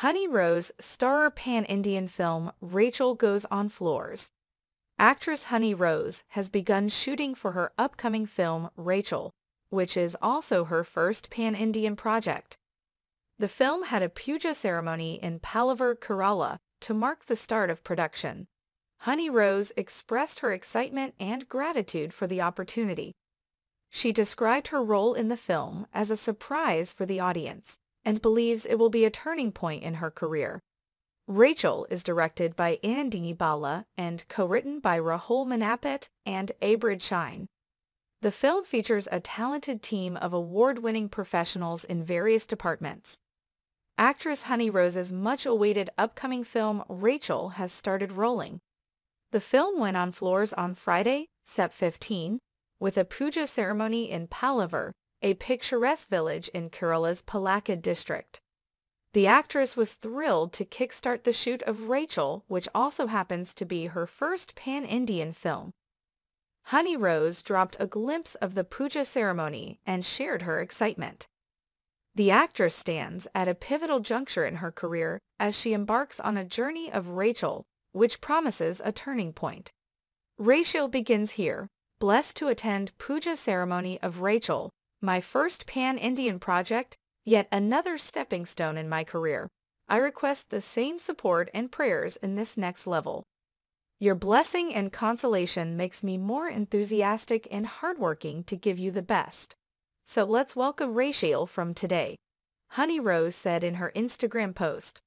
Honey Rose star pan-Indian film Rachel Goes on Floors. Actress Honey Rose has begun shooting for her upcoming film Rachel, which is also her first pan-Indian project. The film had a puja ceremony in Pallavur, Kerala to mark the start of production. Honey Rose expressed her excitement and gratitude for the opportunity. She described her role in the film as a surprise for the audience and believes it will be a turning point in her career. Rachel is directed by Anandini Bala and co-written by Rahul Manappatt and Abrid Shine. The film features a talented team of award-winning professionals in various departments. Actress Honey Rose's much-awaited upcoming film Rachel has started rolling. The film went on floors on Friday, Sep 15, with a puja ceremony in Pallavur, a picturesque village in Kerala's Palakkad district. The actress was thrilled to kickstart the shoot of Rachel, which also happens to be her first pan-Indian film. Honey Rose dropped a glimpse of the puja ceremony and shared her excitement. The actress stands at a pivotal juncture in her career as she embarks on a journey of Rachel, which promises a turning point. Rachel begins here, blessed to attend puja ceremony of Rachel, my first pan-Indian project, yet another stepping stone in my career. I request the same support and prayers in this next level. Your blessing and consolation makes me more enthusiastic and hardworking to give you the best. So let's welcome Rachel from today. Honey Rose said in her Instagram post.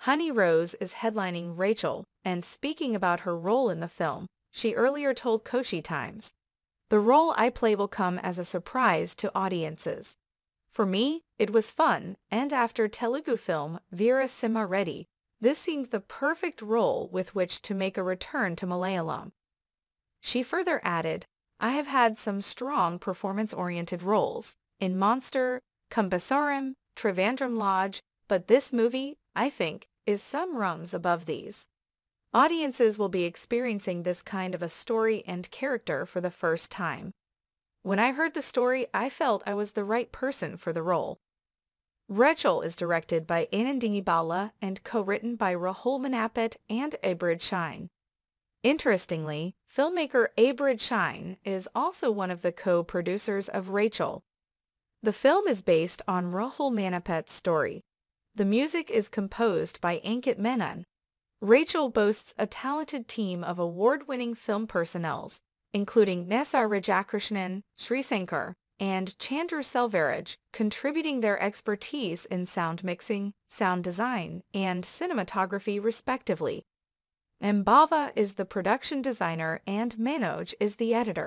Honey Rose is headlining Rachel, and speaking about her role in the film, she earlier told Kochi Times, the role I play will come as a surprise to audiences. For me, it was fun, and after Telugu film Veerasimha Reddy, this seemed the perfect role with which to make a return to Malayalam. She further added, I have had some strong performance-oriented roles in Monster, Kumbasaram, Trivandrum Lodge, but this movie, I think, is some rungs above these. Audiences will be experiencing this kind of a story and character for the first time. When I heard the story, I felt I was the right person for the role. Rachel is directed by Anandini Bala and co-written by Rahul Manappatt and Abrid Shine. Interestingly, filmmaker Abrid Shine is also one of the co-producers of Rachel. The film is based on Rahul Manappatt's story. The music is composed by Ankit Menon, Rachel boasts a talented team of award-winning film personnels, including Nesar Rajakrishnan, Sri Sankar, and Chandru Selvaraj, contributing their expertise in sound mixing, sound design, and cinematography respectively. Mbava is the production designer and Manoj is the editor.